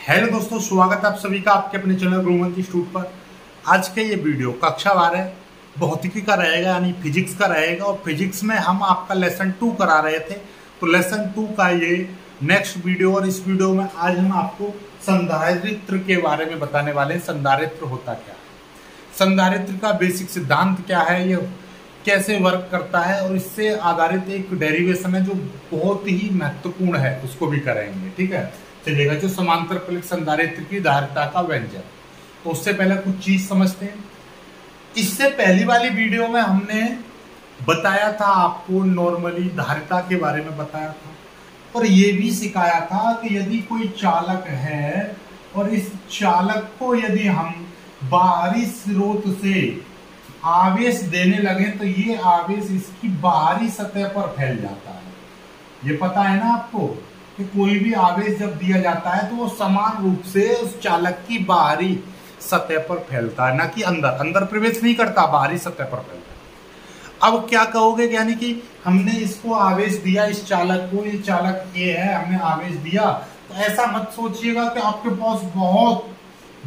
Hello दोस्तों, स्वागत है आप सभी का आपके अपने चैनल की स्टूट पर। आज के ये वीडियो कक्षा बारह भौतिकी का रहेगा यानी फिजिक्स का रहेगा और फिजिक्स में हम आपका लेसन टू करा रहे थे। तो लेसन टू का ये नेक्स्ट वीडियो और इस वीडियो में आज हम आपको संधारित्र के बारे में बताने वाले हैं, संधारित्र होता क्या? है संधारित्र का बेसिक सिद्धांत क्या है, ये कैसे वर्क करता है और इससे आधारित एक डेरिवेशन है जो बहुत ही महत्वपूर्ण है, उसको भी करेंगे, ठीक है? चलेगा जो समांतर फलिक संधारित्र की धारिता का व्यंजन। तो उससे पहले कुछ चीज़ समझते हैं। इससे पहली वाली वीडियो में हमने बताया था, आपको नॉर्मली धारिता के बारे में बताया था। और ये भी सिखाया था कि यदि कोई चालक है और इस चालक को यदि हम बाहरी स्रोत से आवेश देने लगे तो ये आवेश इसकी बाहरी सतह पर फैल जाता है। ये पता है ना आपको? कि कोई भी आवेश जब दिया जाता है तो वो समान रूप से उस चालक की बाहरी सतह पर फैलता है, ना कि अंदर। अंदर प्रवेश नहीं करता, बाहरी सतह पर फैलता है। अब क्या कहोगे, यानी कि हमने इसको आवेश दिया, इस चालक को, ये चालक ये है, हमने आवेश दिया तो ऐसा मत सोचिएगा कि आपके पास बहुत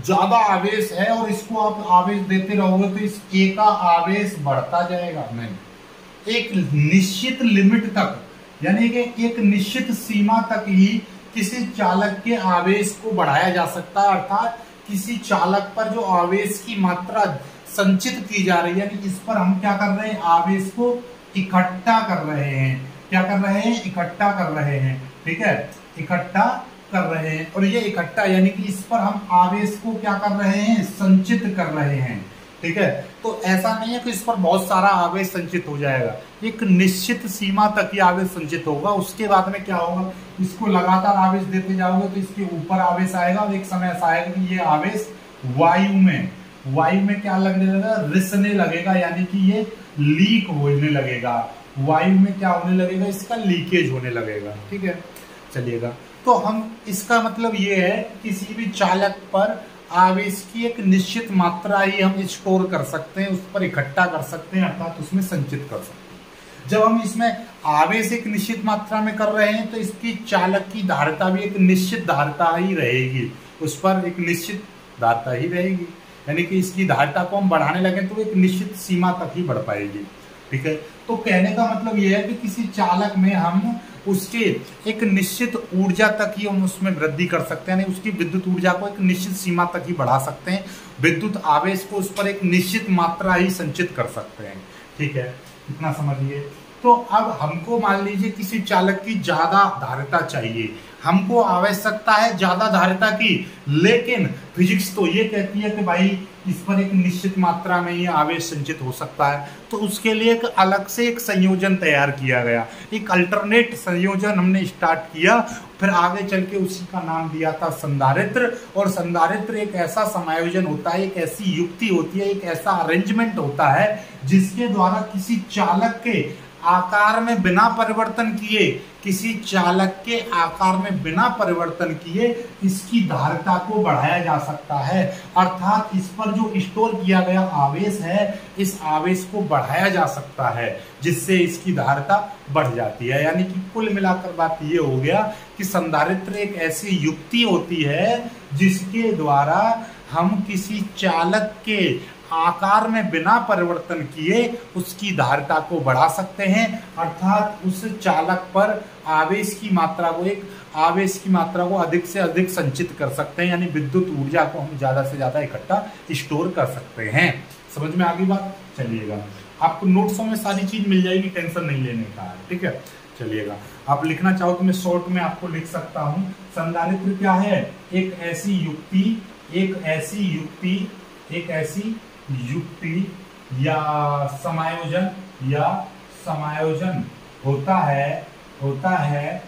ज़्यादा आवेश है और इसको आप आवेश देते रहोगे तो इस ए का आवेश बढ़ता जाएगा। नहीं। एक निश्चित लिमिट तक यानी कि एक निश्चित सीमा तक ही किसी चालक के आवेश को बढ़ाया जा सकता है, अर्थात किसी चालक पर जो आवेश की मात्रा संचित की जा रही है, यानी इस पर हम क्या कर रहे हैं, आवेश को इकट्ठा कर रहे हैं। क्या कर रहे हैं? इकट्ठा कर रहे हैं। ठीक है? इकट्ठा कर रहे हैं। और ये इकट्ठा यानी कि इस पर हम आवेश को क्या कर रहे हैं? संचित कर रहे हैं। ठीक है? तो ऐसा नहीं है कि इस पर बहुत सारा आवेश संचित हो जाएगा। एक निश्चित सीमा तक ही आवेश संचित होगा। उसके बाद में क्या होगा? इसको लगातार आवेश देते जाओगे तो इसके ऊपर आवेश आएगा और एक समय ऐसा आएगा कि ये आवेश वायु में वायु में क्या लगने लगेगा? रिसने लगेगा, यानी कि ये लीक होने लगेगा। वायु में क्या होने लगेगा? इसका लीकेज होने लगेगा। ठीक है? चलिएगा। तो हम, इसका मतलब ये है, किसी भी चालक पर आवेश की एक निश्चित मात्रा ही हम स्टोर कर सकते हैं, उस पर इकट्ठा कर सकते हैं, अर्थात उसमें संचित कर सकते हैं। जब हम इसमें आवेश एक निश्चित मात्रा में कर रहे हैं तो इसकी चालक की धारता भी एक निश्चित धारता ही रहेगी। उस पर एक निश्चित धारता ही रहेगी। यानी कि इसकी धारता को हम बढ़ाने लगे तो एक निश्चित सीमा तक ही बढ़ पाएगी। ठीक है? तो कहने का मतलब यह है कि किसी चालक में हम उसके एक निश्चित ऊर्जा तक ही हम उसमें वृद्धि कर सकते हैं। उसकी विद्युत ऊर्जा को एक निश्चित सीमा तक ही बढ़ा सकते हैं। विद्युत आवेश को उस पर एक निश्चित मात्रा ही संचित कर सकते हैं। ठीक है? इतना समझिए। तो अब हमको मान लीजिए किसी चालक की ज़्यादा धारिता चाहिए। हमको आवश्यकता है ज़्यादा धारिता की। लेकिन फिजिक्स तो ये कहती है कि भाई इस पर एक निश्चित मात्रा में ही आवेश संचित हो सकता है तो उसके लिए एक अलग से एक संयोजन तैयार किया गया। एक अल्टरनेट संयोजन हमने स्टार्ट किया, फिर आगे चल के उसी का नाम दिया था संधारित्र, और संधारित्र एक ऐसा समायोजन होता है, एक ऐसी युक्ति होती है, एक ऐसा अरेंजमेंट होता है, जिसके द्वारा किसी चालक के आकार में बिना परिवर्तन किए, किसी चालक के आकार में बिना परिवर्तन किए इसकी धारिता को बढ़ाया जा सकता है। अर्थात इस पर जो स्टोर किया गया आवेश है, इस आवेश को बढ़ाया जा सकता है, जिससे इसकी धारिता बढ़ जाती है। यानी कि कुल मिलाकर बात ये हो गया कि संधारित्र एक ऐसी युक्ति होती है जिसके द्वारा हम किसी चालक के आकार में बिना परिवर्तन किए उसकी धारिता को बढ़ा सकते हैं। अर्थात उस चालक पर आवेश की मात्रा को एक, आवेश की मात्रा को अधिक से अधिक संचित कर सकते हैं, यानी विद्युत ऊर्जा को हम ज़्यादा से ज़्यादा इकट्ठा स्टोर कर सकते हैं। समझ में आगे बात? चलिएगा। आपको नोट्सों में सारी चीज़ मिल जाएगी, टेंशन नहीं लेने का, ठीक है? चलिएगा। आप लिखना चाहो तो मैं शॉर्ट में आपको लिख सकता हूँ। संधारित्र क्या है? एक ऐसी युक्ति, एक ऐसी युक्ति, एक ऐसी युक्ति या समायोजन या समायोजन होता है होता है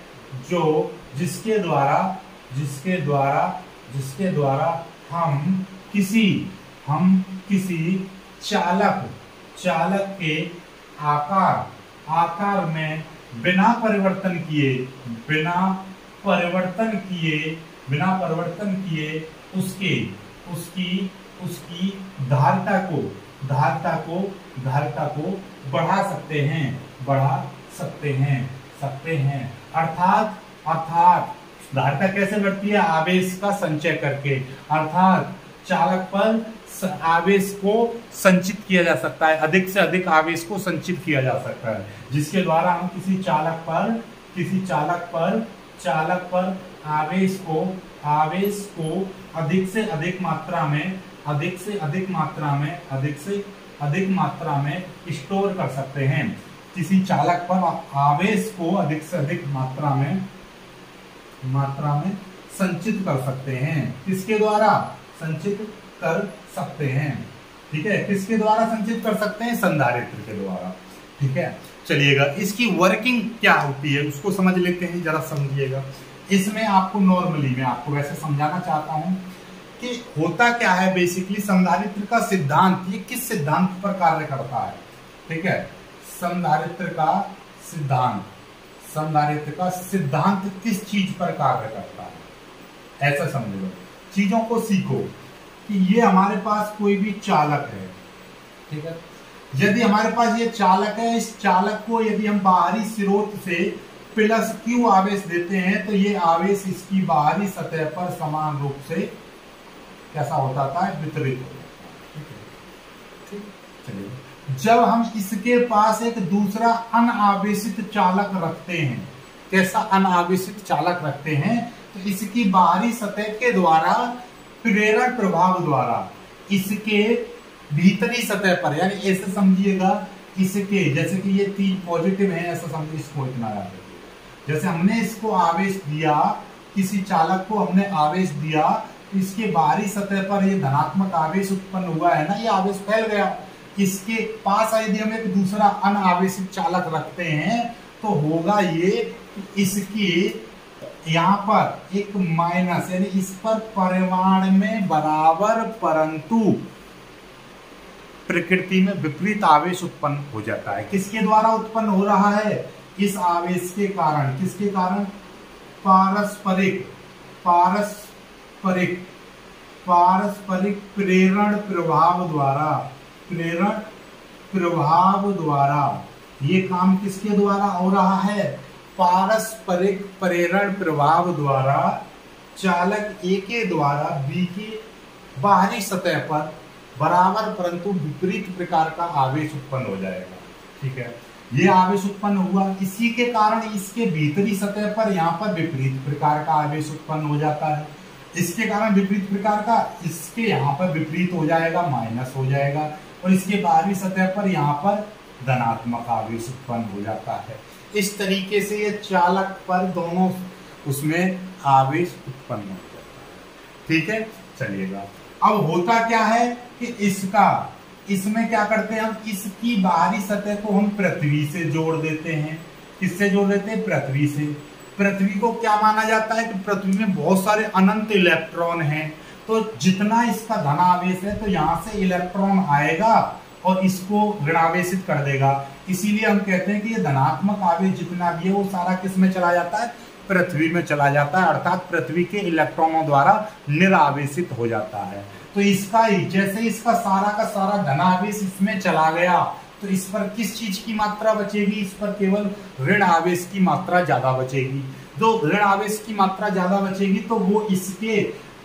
जो जिसके द्वारा जिसके द्वारा जिसके द्वारा हम किसी हम किसी चालक चालक के आकार आकार में बिना परिवर्तन किए, बिना परिवर्तन किए, बिना परिवर्तन किए उसके, उसकी उसकी धारता को धारता को धारता को बढ़ा सकते हैं, बढ़ा सकते हैं सकते हैं। अर्थात अर्थात, धारिता कैसे बढ़ती है? आवेश का संचय करके। अर्थात, चालक पर आवेश को संचित किया जा सकता है। अधिक से अधिक आवेश को संचित किया जा सकता है। जिसके द्वारा हम किसी चालक पर, किसी चालक पर चालक पर आवेश को आवेश को अधिक से अधिक मात्रा में अधिक से अधिक मात्रा में, अधिक से अधिक मात्रा में स्टोर कर सकते हैं। किसी चालक पर आवेश को अधिक से अधिक मात्रा में मात्रा में संचित कर सकते हैं। किसके द्वारा? संचित कर सकते हैं। ठीक है? किसके द्वारा संचित कर सकते हैं? संधारित्र के द्वारा। ठीक है? चलिएगा, इसकी वर्किंग क्या होती है? उसको समझ लेते हैं, जरा समझिएगा। इसमें आपको नॉर्मली मैं, आपको वैसे समझाना चाहता हूँ। कि होता क्या है बेसिकली संधारित्र का सिद्धांत, ये किस सिद्धांत पर कार्य करता है? ठीक है? संधारित्र का सिद्धांत। संधारित्र का सिद्धांत किस चीज़ पर कार्य करता है? ऐसा समझो चीज़ों को सीखो कि ये हमारे पास कोई भी चालक है। ठीक है? यदि हमारे पास ये चालक है, इस चालक को यदि हम बाहरी स्रोत से प्लस क्यू आवेश देते हैं तो ये आवेश इसकी बाहरी सतह पर समान रूप से कैसा होता था? वितरित। जब हम इसके पास एक दूसरा अनावेशित चालक रखते हैं, कैसा अनावेशित चालक रखते हैं तो इसकी बाहरी सतह के द्वारा प्रेरण प्रभाव द्वारा, इसके भीतरी सतह पर, यानी ऐसे समझिएगा, इसके, जैसे कि ये तीन पॉजिटिव है, ऐसा समझिए इसको इतना याद जैसे हमने इसको आवेश दिया, किसी चालक को हमने आवेश दिया इसके बाहरी सतह पर ये धनात्मक आवेश उत्पन्न हुआ है ना, ये आवेश फैल गया। इसके पास यदि हम एक दूसरा अनावेशित चालक रखते हैं तो होगा ये इसकी यहाँ पर एक माइनस, यानी इस पर परिमाण में बराबर, परंतु प्रकृति में विपरीत आवेश उत्पन्न हो जाता है। किसके द्वारा उत्पन्न हो रहा है? इस आवेश के कारण। किसके कारण? पारस्परिक पारस्परिक पारस्परिक प्रेरण प्रभाव द्वारा, प्रेरण प्रभाव द्वारा। ये काम किसके द्वारा हो रहा है? पारस्परिक प्रेरण प्रभाव द्वारा, चालक ए के द्वारा, बी के बाहरी सतह पर, बराबर परंतु विपरीत प्रकार का आवेश उत्पन्न हो जाएगा। ठीक है? ये आवेश उत्पन्न हुआ इसी के कारण इसके भीतरी सतह पर यहाँ पर विपरीत प्रकार का आवेश उत्पन्न हो जाता है। इसके कारण विपरीत प्रकार का इसके यहाँ पर विपरीत हो जाएगा, माइनस हो जाएगा, और इसके बाहरी सतह पर यहाँ पर धनात्मक आवेश उत्पन्न हो जाता है। इस तरीके से ये चालक पर दोनों उसमें आवेश उत्पन्न हो जाता है। ठीक है? चलिएगा। अब होता क्या है कि इसका, इसमें क्या करते हैं हम? इसकी बाहरी सतह को हम पृथ्वी से जोड़ देते हैं। किससे जोड़ देते हैं? पृथ्वी से। पृथ्वी को क्या माना जाता है कि पृथ्वी में बहुत सारे अनंत इलेक्ट्रॉन हैं। तो जितना इसका धनावेश है तो यहाँ से इलेक्ट्रॉन आएगा और इसको ऋणावेशित कर देगा। इसीलिए हम कहते हैं कि ये धनात्मक आवेश जितना भी है, वो सारा किसमें चला जाता है? पृथ्वी में चला जाता है, अर्थात पृथ्वी के इलेक्ट्रॉनों द्वारा निरावेशित हो जाता है। तो इसका, जैसे इसका सारा का सारा धनावेश इसमें चला गया तो इस पर किस चीज़ की मात्रा बचेगी? इस पर केवल ऋण आवेश की मात्रा ज़्यादा बचेगी। जो ऋण आवेश की मात्रा ज़्यादा बचेगी तो वो इसके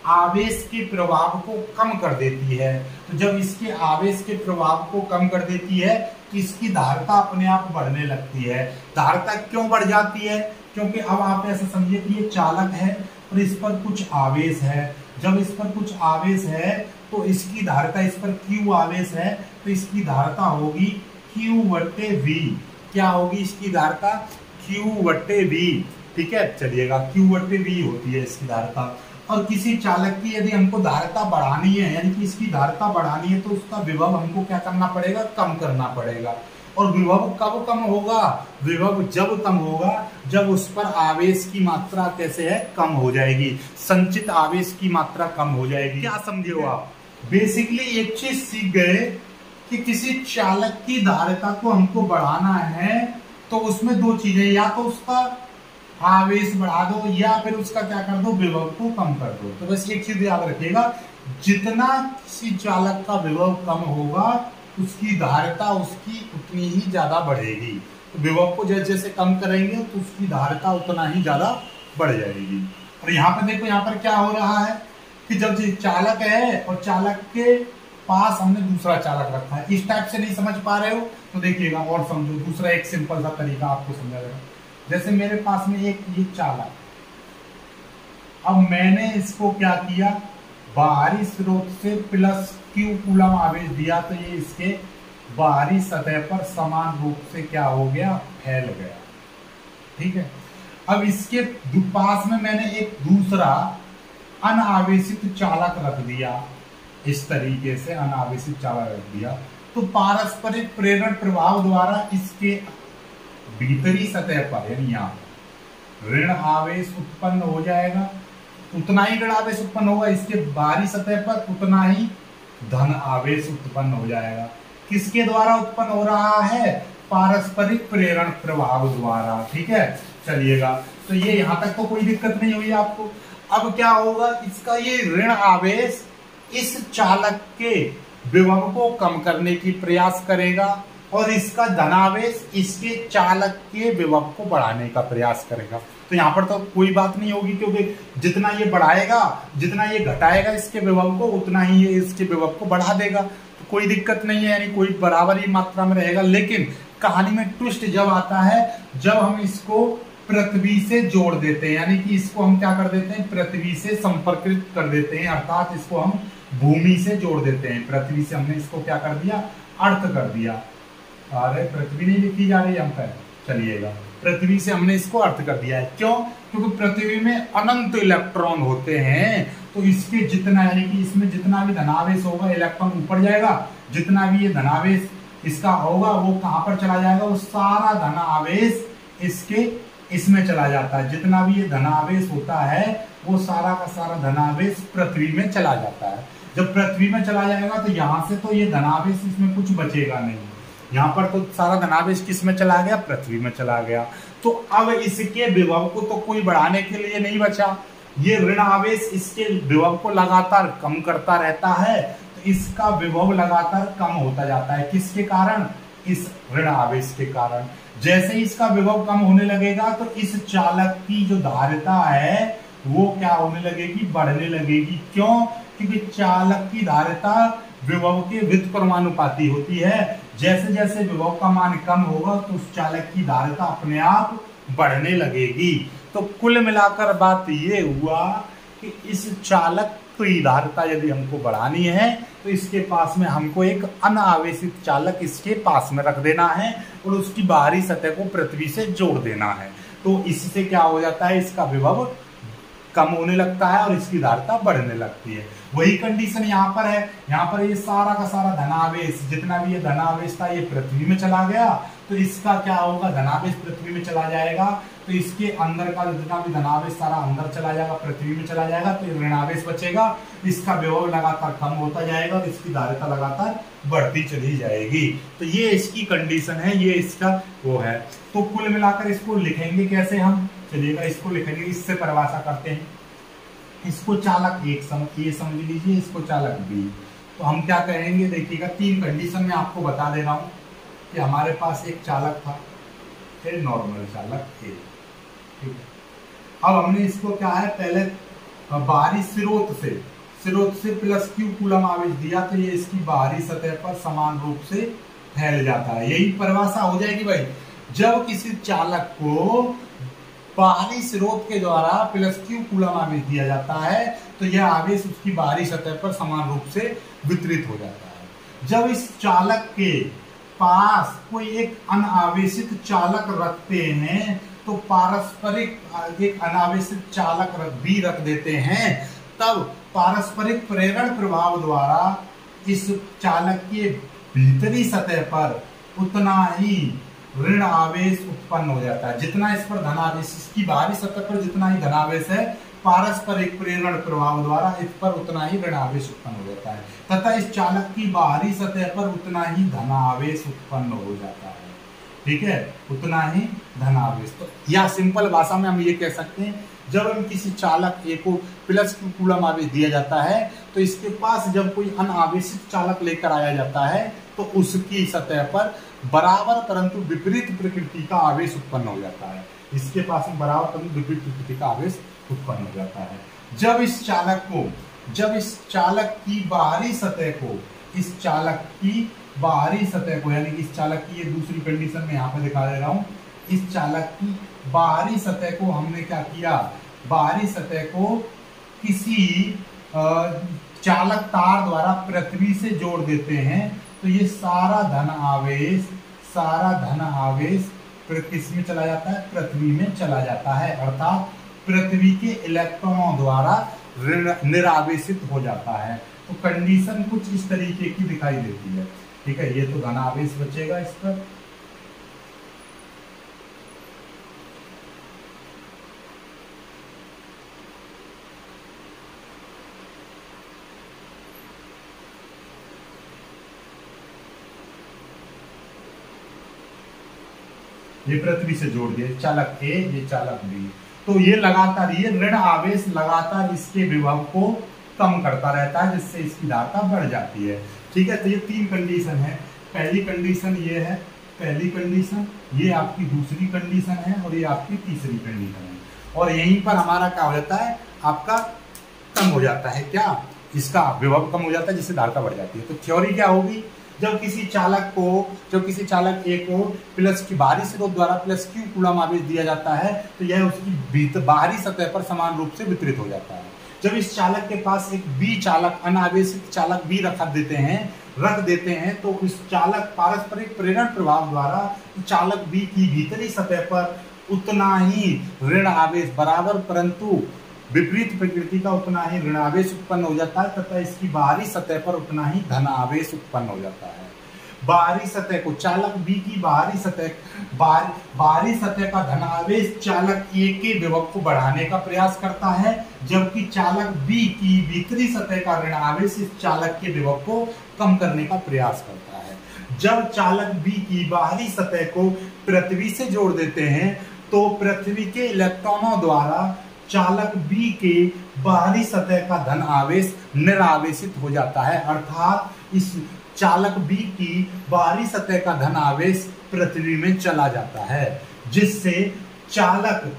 आवेश के प्रभाव को कम कर देती है। तो जब इसके आवेश के प्रभाव को कम कर देती है तो इसकी धारता अपने आप बढ़ने लगती है। धारता क्यों बढ़ जाती है? क्योंकि अब आप ऐसा समझिए कि ये चालक है और इस पर कुछ आवेश है। जब इस पर कुछ आवेश है तो इसकी धारता, इस पर क्यू आवेश है तो इसकी धारता होगी क्यू वट्टे वी क्या होगी इसकी धारता क्यू वट्टे वी ठीक है? चलिएगा क्यू वट्टे वी होती है इसकी धारता और किसी चालक की यदि हमको धारता बढ़ानी है, यानी कि इसकी धारता बढ़ानी है तो उसका विभव हमको क्या करना पड़ेगा? कम करना पड़ेगा। और विभव कब कम होगा? विभव जब कम होगा, जब उस पर आवेश की मात्रा कैसे है? कम हो जाएगी। संचित आवेश की मात्रा कम हो जाएगी। क्या समझे हो आप? बेसिकली एक चीज़ सीख गए कि किसी चालक की धारिता को हमको बढ़ाना है तो उसमें दो चीज़ें, या तो उसका आवेश बढ़ा दो, या फिर उसका क्या कर दो, विभव को कम कर दो। तो बस एक चीज़ याद रखिएगा, जितना किसी चालक का विभव कम होगा, उसकी धारिता उसकी उतनी ही ज़्यादा बढ़ेगी। तो विभव को जैसे जैसे कम करेंगे तो उसकी धारिता उतना ही ज़्यादा बढ़ जाएगी। और यहाँ पर देखो, यहाँ पर क्या हो रहा है कि जब चालक है, और चालक के पास हमने दूसरा चालक रखा है। इस टाइप से नहीं समझ पा रहे हो तो देखिएगा, और समझो, दूसरा एक सिंपल सा तरीका आपको समझाएगा जैसे मेरे पास में एक ये चालक। अब मैंने इसको क्या किया? बाहरी स्रोत से प्लस क्यू कूलम आवेश दिया तो ये इसके बाहरी सतह पर समान रूप से क्या हो गया? फैल गया। ठीक है? अब इसके पास में मैंने एक दूसरा अनावेशित चालक रख दिया। इस तरीके से अनावेशित चालक रख दिया। तो पारस्परिक प्रेरण प्रभाव द्वारा इसके भीतरी सतह पर, यानी यहाँ ऋण आवेश उत्पन्न हो जाएगा। उतना ही ऋण आवेश उत्पन्न होगा, इसके बाहरी सतह पर उतना ही धन आवेश उत्पन्न हो जाएगा। किसके द्वारा उत्पन्न हो रहा है? पारस्परिक प्रेरण प्रभाव द्वारा, ठीक है? चलिएगा। तो ये यहाँ तक तो कोई दिक्कत नहीं हुई आपको। अब क्या होगा? इसका ये ऋण आवेश इस चालक के विभव को कम करने की प्रयास करेगा और इसका धनावेश इसके चालक के विभव को बढ़ाने का प्रयास करेगा। तो यहाँ पर तो कोई बात नहीं होगी, क्योंकि जितना ये बढ़ाएगा, जितना ये घटाएगा इसके विभव को, उतना ही ये इसके विभव को बढ़ा देगा। तो कोई दिक्कत नहीं है, यानी कोई बराबर ही मात्रा में रहेगा। लेकिन कहानी में ट्विस्ट जब आता है, जब हम इसको पृथ्वी से जोड़ देते हैं, यानी कि इसको हम क्या कर देते हैं? पृथ्वी से संपर्कित कर देते हैं, अर्थात इसको हम भूमि से जोड़ देते हैं। पृथ्वी से हमने इसको क्या कर दिया? अर्थ कर दिया। अरे पृथ्वी नहीं लिखी जा रही हम पर चलिएगा। पृथ्वी से हमने इसको अर्थ कर दिया है। क्यों? क्योंकि पृथ्वी में अनंत इलेक्ट्रॉन होते हैं तो इसके जितना, यानी कि इसमें जितना भी धनावेश होगा, इलेक्ट्रॉन ऊपर जाएगा। जितना भी ये धनावेश इसका होगा, वो कहाँ पर चला जाएगा? वो सारा धनावेश इसके इसमें चला जाता है। जितना भी ये धनावेश होता है, वो सारा का सारा धनावेश पृथ्वी में चला जाता है। जब पृथ्वी में चला जाएगा तो यहाँ से तो ये धनावेश इसमें कुछ बचेगा नहीं। यहाँ पर तो सारा धनावेश किसमें चला गया? पृथ्वी में चला गया। तो अब इसके विभव को तो कोई बढ़ाने के लिए नहीं बचा। ये ऋण आवेश इसके विभव को लगातार कम करता रहता है तो इसका विभव लगातार कम होता जाता है। किसके कारण? इस ऋण आवेश के कारण। जैसे ही इसका विभव कम होने लगेगा तो इस चालक की जो धारिता है, वो क्या होने लगेगी? बढ़ने लगेगी। क्यों? क्योंकि चालक की धारिता विभव के वित्त परमानुपाती होती है। जैसे जैसे विभव का मान कम होगा तो उस चालक की धारिता अपने आप बढ़ने लगेगी। तो कुल मिलाकर बात ये हुआ कि इस चालक की धारिता यदि हमको बढ़ानी है तो इसके पास में हमको एक अनावेशित चालक इसके पास में रख देना है और उसकी बाहरी सतह को पृथ्वी से जोड़ देना है। तो इससे क्या हो जाता है, इसका विभव कम होने लगता है और इसकी धारिता बढ़ने लगती है। वही कंडीशन यहाँ पर है। यहाँ पर ये सारा का सारा धनावेश, जितना भी ये धनावेश था, ये पृथ्वी में चला गया। तो इसका क्या होगा? धनावेश पृथ्वी में चला जाएगा। तो इसके अंदर का जितना भी धनावेश सारा अंदर चला जाएगा, पृथ्वी में चला जाएगा तो ऋणावेश बचेगा। इसका विभव लगातार कम होता जाएगा और इसकी धारिता लगातार बढ़ती चली जाएगी। तो ये इसकी कंडीशन है, ये इसका वो है। तो कुल मिलाकर इसको लिखेंगे कैसे हम? चलिएगा, इसको लिखेंगे, इससे परिभाषा करते हैं। इसको चालक एक समझ ये समझ लीजिए, इसको चालक बी तो हम क्या कहेंगे, देखिएगा, तीन कंडीशन में आपको बता दे रहा हूँ कि हमारे पास एक चालक था, फिर नॉर्मल चालक ए ठीक है? अब हमने इसको क्या है, पहले बाहरी स्रोत से स्रोत से प्लस क्यू कूलम आवेश दिया तो ये इसकी बाहरी सतह पर समान रूप से फैल जाता है। यही परिभाषा हो जाएगी भाई। जब किसी चालक को बाहरी स्रोत के द्वारा प्लस क्यू कूलम आवेश दिया जाता है तो यह आवेश उसकी बाहरी सतह पर समान रूप से वितरित हो जाता है। जब इस चालक के पास कोई एक अनावेशित चालक रखते हैं तो पारस्परिक, एक अनावेशित चालक रख, भी रख देते हैं, तब पारस्परिक प्रेरण प्रभाव द्वारा इस चालक के भीतरी सतह पर उतना ही ऋण आवेश उत्पन्न हो जाता है। जितना इस पर धनावेश इसकी बाहरी सतह पर जितना ही धनावेश है पारस्परिक प्रेरण प्रभाव द्वारा इस पर उतना ही ऋण आवेश उत्पन्न हो जाता है। तथा इस चालक की बाहरी सतह पर उतना ही धनावेश उत्पन्न हो जाता है। ठीक है? उतना ही धनावेश। तो या सिंपल भाषा में हम ये कह सकते हैं, जब हम किसी चालक ए को प्लस कूलम आवेश दिया जाता है तो इसके पास जब कोई अनावेशित चालक लेकर आया जाता है तो उसकी सतह पर बराबर परंतु विपरीत प्रकृति का आवेश उत्पन्न हो जाता है। इसके पास में बराबर परंतु विपरीत प्रकृति का आवेश उत्पन्न हो जाता है। जब इस चालक को, जब इस चालक की बाहरी सतह को, इस चालक की बाहरी सतह को, यानी कि इस चालक की ये दूसरी कंडीशन में यहाँ पे दिखा दे रहा हूँ, इस चालक की बाहरी सतह को हमने क्या किया? बाहरी सतह को किसी चालक तार द्वारा पृथ्वी से जोड़ देते हैं। तो ये सारा धन आवेश, सारा धन आवेश किसमें चला जाता है, पृथ्वी में चला जाता है। अर्थात पृथ्वी के इलेक्ट्रॉनों द्वारा निरावेशित हो जाता है। तो कंडीशन कुछ इस तरीके की दिखाई देती है। ठीक है, ये तो धन आवेश बचेगा इस पर। ये पृथ्वी से जोड़ दिए चालक ए ये चालक बी तो ये लगातार, ये ऋण आवेश लगातार इसके विभव को कम करता रहता है, जिससे इसकी धारता बढ़ जाती है। ठीक है तो ये तीन कंडीशन है। पहली कंडीशन ये है, पहली कंडीशन ये आपकी दूसरी कंडीशन है और ये आपकी तीसरी कंडीशन है। और यहीं पर हमारा क्या हो जाता है, आपका कम हो जाता है। क्या? इसका विभव कम हो जाता है, जिससे धारता बढ़ जाती है। तो थ्योरी क्या होगी? जब किसी चालक को, जब किसी चालक ए को प्लस की बाहरी स्रोत द्वारा प्लस क्यू कूलम आवेश दिया जाता है तो यह उसकी बाहरी सतह पर समान रूप से वितरित हो जाता है। जब इस चालक के पास एक बी चालक, अनावेशित चालक बी रख देते हैं, रख देते हैं तो इस चालक पारस्परिक प्रेरण प्रभाव द्वारा चालक बी की भीतरी सतह पर उतना ही ऋण आवेश बराबर, परंतु विपरीत प्रकृति का उतना ही ऋणावेश उत्पन्न हो जाता है तथा इसकी बाहरी सतह पर उतना ही धन आवेश उत्पन्न हो जाता है। बाहरी सतह को चालक बी की बाहरी सतह बाहरी सतह का धनावेश चालक ए के विभव को बढ़ाने का प्रयास करता है, जबकि चालक बी की भीतरी सतह का ऋणावेश इस चालक के विभव को कम करने का प्रयास करता है। जब चालक बी की बाहरी सतह को पृथ्वी से जोड़ देते हैं तो पृथ्वी के इलेक्ट्रॉनों द्वारा चालक बी के बाहरी सतह का धन आवेश निरावेशित हो जाता है। अर्थात इस चालक बी की बाहरी सतह का धन आवेश पृथ्वी में चला जाता है, जिससे चालक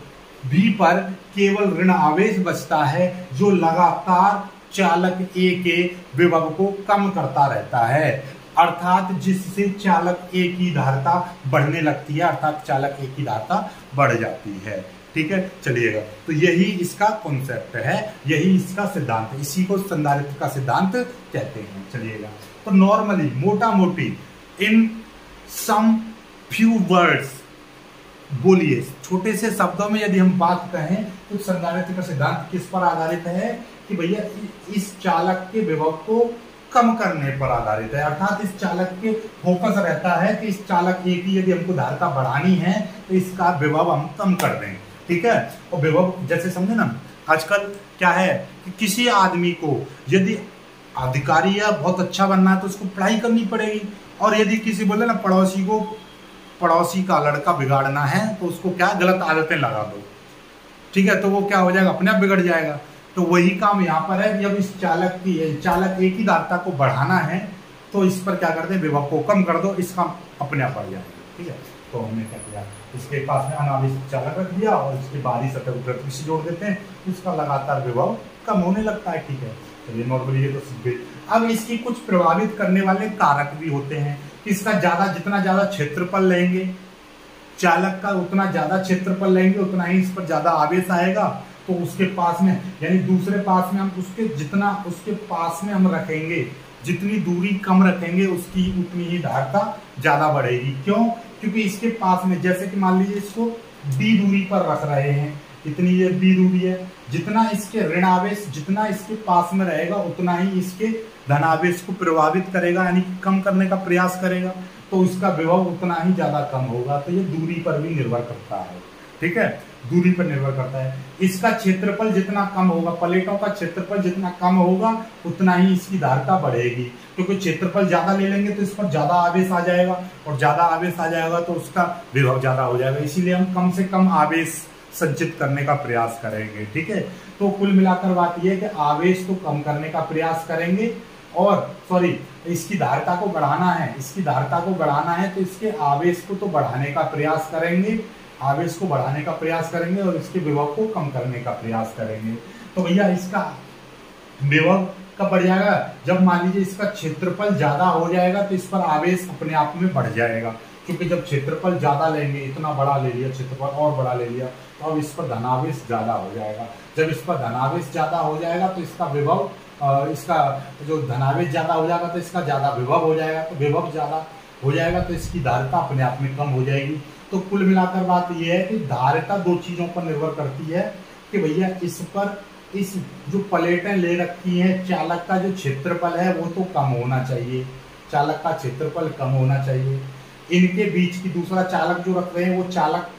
बी पर केवल ऋण आवेश बचता है, जो लगातार चालक ए के विभव को कम करता रहता है। अर्थात जिससे चालक ए की धारता बढ़ने लगती है, अर्थात चालक ए की धारता बढ़ जाती है। ठीक है? चलिएगा। तो यही इसका कॉन्सेप्ट है, यही इसका सिद्धांत है। इसी को संधारित्र का सिद्धांत कहते हैं। चलिएगा। तो नॉर्मली मोटा मोटी इन सम फ्यू वर्ड्स बोलिए। छोटे से शब्दों में यदि हम बात कहें तो संधारित्र का सिद्धांत किस पर आधारित है? कि भैया इस चालक के विभव को कम करने पर आधारित है। अर्थात इस चालक के फोकस रहता है कि इस चालक ए की यदि हमको धारता बढ़ानी है तो इसका विभव हम कम कर दें ठीक है? और विभव जैसे समझे ना, आजकल क्या है कि किसी आदमी को यदि अधिकारी या बहुत अच्छा बनना है तो उसको पढ़ाई करनी पड़ेगी। और यदि किसी, बोले ना, पड़ोसी को, पड़ोसी का लड़का बिगाड़ना है तो उसको क्या गलत आदतें लगा दो। ठीक है? तो वो क्या हो जाएगा? अपने आप बिगड़ जाएगा। तो वही काम यहाँ पर है जब इस चालक की है चालक एक ही दाता को बढ़ाना है तो इस पर क्या करते हैं विभव को कम कर दो इसका अपने आप बढ़ जाएगा। ठीक है? तो हमने क्या किया? इसके पास में अनाविश चालक रख दिया और इसके बाहरी सतह को पृथ्वी से जोड़ देते हैं। इसका लगातार विभव कम होने लगता है, ठीक है? चलिए नॉर्मली ये तो सीख अब इसकी कुछ प्रभावित करने वाले कारक भी होते हैं इसका ज़्यादा जितना ज़्यादा क्षेत्रफल लेंगे, चालक का उतना ज़्यादा क्षेत्रफल लेंगे, उतना ही इस पर ज़्यादा आवेश आएगा। तो उसके पास में, यानी दूसरे पास में हम उसके जितना, उसके पास में हम रखेंगे, जितनी दूरी कम रखेंगे, उसकी उतनी ही धारता ज़्यादा बढ़ेगी। क्यों? क्योंकि इसके पास में, जैसे कि मान लीजिए इसको बी दूरी पर रख रहे हैं, इतनी ये बी दूरी है, जितना इसके ऋण आवेश, जितना इसके पास में रहेगा, उतना ही इसके धनावेश को प्रभावित करेगा, यानी कम करने का प्रयास करेगा तो इसका विभव उतना ही ज़्यादा कम होगा तो ये दूरी पर भी निर्भर करता है। ठीक है? दूरी पर निर्भर करता है। इसका क्षेत्रफल जितना कम होगा, प्लेटों का क्षेत्रफल जितना कम होगा, उतना ही इसकी धारता बढ़ेगी। क्योंकि तो क्षेत्रफल ज़्यादा ले लेंगे तो इस पर ज़्यादा आवेश आ जाएगा और ज़्यादा आवेश आ जाएगा तो उसका विभव ज़्यादा हो जाएगा। इसीलिए हम कम से कम आवेश संचित करने का प्रयास करेंगे, ठीक है? तो कुल मिलाकर बात यह है कि आवेश को कम करने का प्रयास करेंगे और, सॉरी, इसकी धारता को बढ़ाना है। इसकी धारता को बढ़ाना है तो इसके आवेश को तो बढ़ाने का प्रयास करेंगे। आवेश को बढ़ाने का प्रयास करेंगे और इसके विभव को कम करने का प्रयास करेंगे। तो भैया, इसका विभव कब बढ़ जाएगा? जब मान लीजिए इसका क्षेत्रफल ज़्यादा हो जाएगा तो इस पर आवेश अपने आप में बढ़ जाएगा। क्योंकि जब क्षेत्रफल ज़्यादा लेंगे, इतना बड़ा ले लिया, क्षेत्रफल और बड़ा ले लिया तो अब इस पर धनावेश ज़्यादा हो जाएगा। जब इस पर धनावेश ज़्यादा हो जाएगा तो इसका विभव इसका जो धनावेश ज़्यादा हो जाएगा तो इसका ज़्यादा विभव हो जाएगा। तो विभव ज़्यादा हो जाएगा तो इसकी धारिता अपने आप में कम हो जाएगी। तो कुल मिलाकर बात यह है कि धारिता दो चीज़ों पर निर्भर करती है कि भैया इस पर इस जो प्लेटें ले रखी हैं, चालक का जो क्षेत्रफल है वो तो कम होना चाहिए। चालक का क्षेत्रफल कम होना चाहिए। इनके बीच की दूसरा चालक जो रख रहे हैं, वो चालक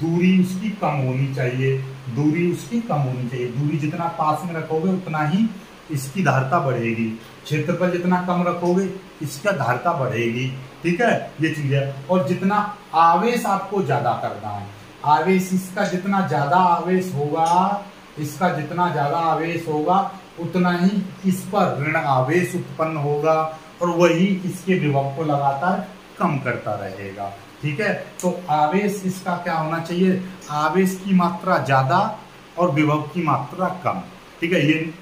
दूरी उसकी कम होनी चाहिए। दूरी उसकी कम होनी चाहिए। दूरी जितना पास में रखोगे, उतना ही इसकी धारता बढ़ेगी। क्षेत्रफल जितना कम रखोगे, इसका धारता बढ़ेगी। ठीक है? ये चीज़ है। और जितना आवेश आपको ज़्यादा करना है, आवेश इसका जितना ज़्यादा आवेश होगा, इसका जितना ज़्यादा आवेश होगा, उतना ही इस पर ऋण आवेश उत्पन्न होगा और वही इसके विभव को लगातार कम करता रहेगा। ठीक है? तो आवेश इसका क्या होना चाहिए? आवेश की मात्रा ज़्यादा और विभव की मात्रा कम। ठीक है? ये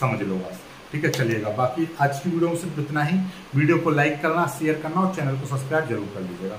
समझ लो बस। ठीक है, चलिएगा। बाकी आज की वीडियो में सिर्फ़ इतना ही। वीडियो को लाइक करना, शेयर करना और चैनल को सब्सक्राइब ज़रूर कर लीजिएगा